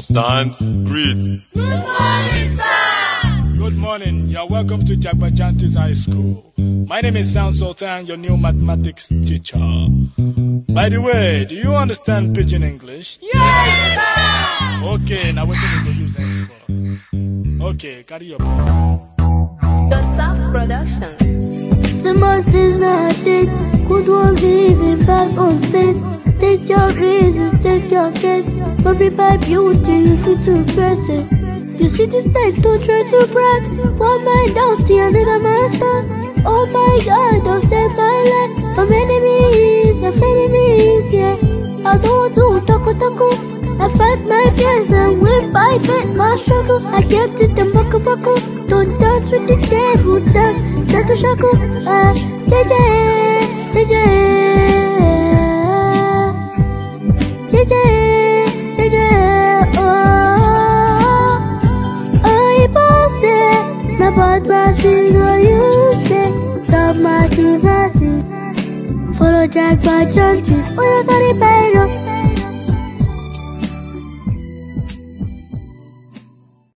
Stand, greet. Good morning, sir. Good morning. You're welcome to Jagbajantis High School. My name is Sound Sultan, your new mathematics teacher. By the way, do you understand pidgin English? Yes, sir. Okay, now what do we go use this for? Okay, carry your ball. The Staff Productions. Tomorrow's days nowadays, good ones living back on stage. Your reasons, state your case. But be by beauty, you feel to press. You see this night, don't try to brag. One out, the another master. Oh my god, don't save my life. My enemies, the enemies, yeah. I don't want to talk, talk. I fight my fears and win by fight my struggle. I get it the buckle, buckle. Don't dance with the devil, dance, shaku, shaku. Ah, jeje, jeje. It. My bad brass we go use it. Some mathematics. Follow Jagbajantis. Oh, you got it better.